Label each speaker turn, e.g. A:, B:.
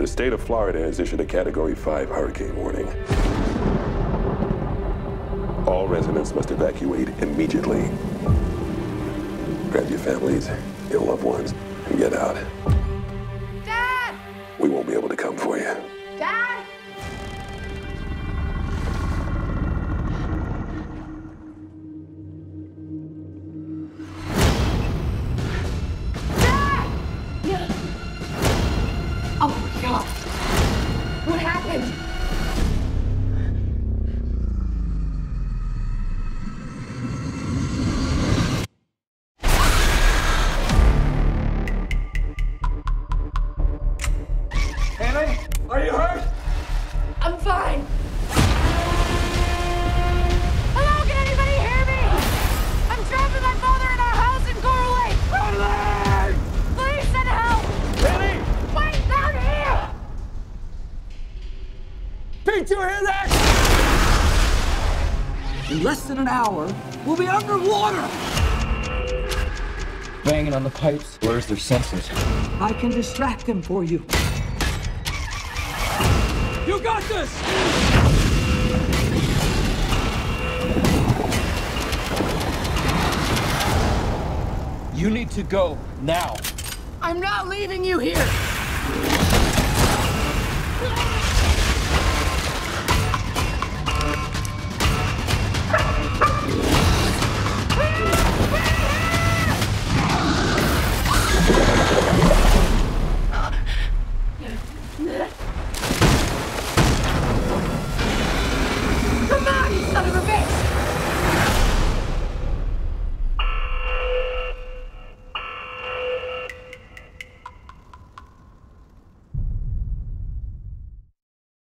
A: The state of Florida has issued a Category 5 hurricane warning. All residents must evacuate immediately. Grab your families, your loved ones, and get out.
B: Dad!
A: We won't be able to come for you.
B: Dad! Dad! Oh my god! What happened?
C: Pete, you hear that?
D: In less than an hour, we'll be underwater.
C: Banging on the pipes. Where's their senses?
D: I can distract them for you.
C: You got this! You need to go now.
B: I'm not leaving you here.